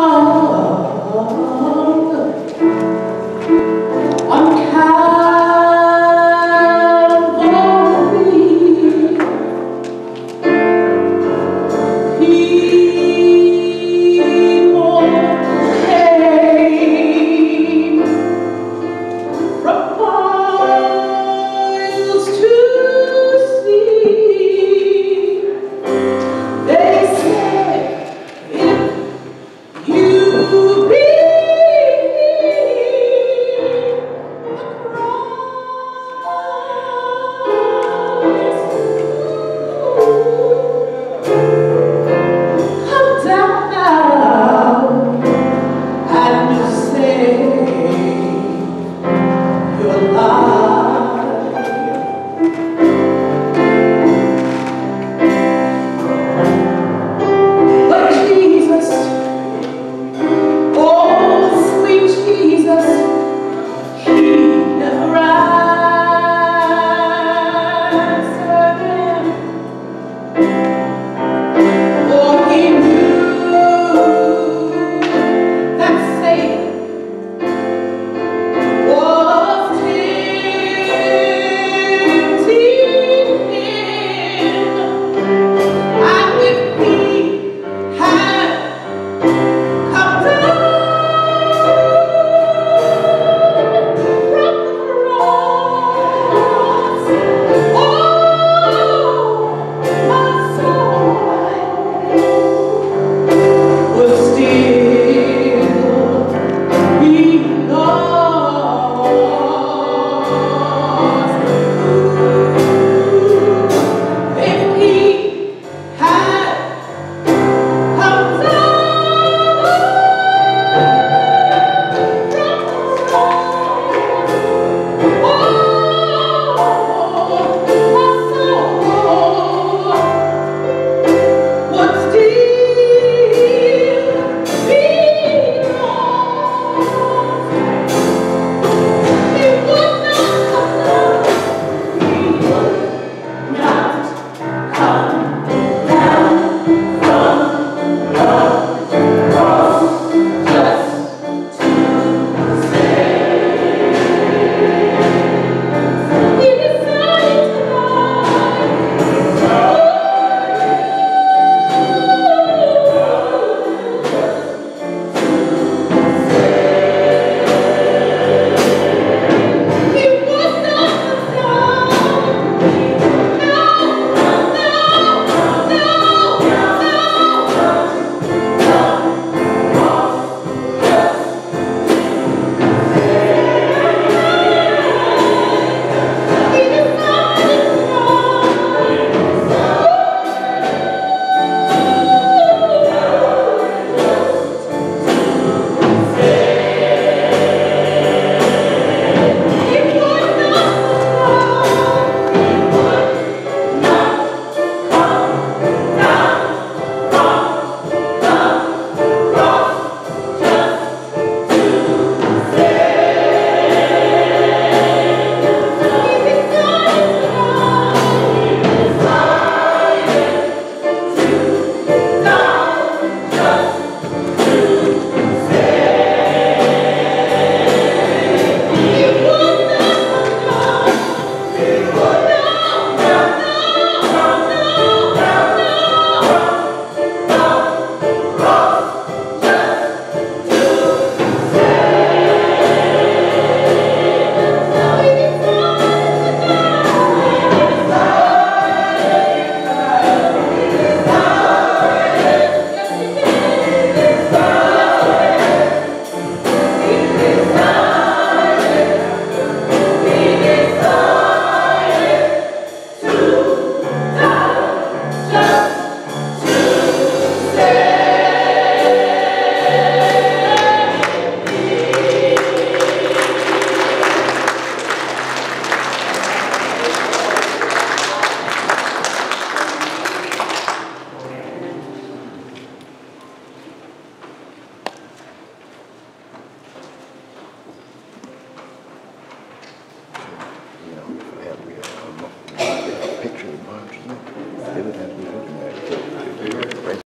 Oh, oh, oh.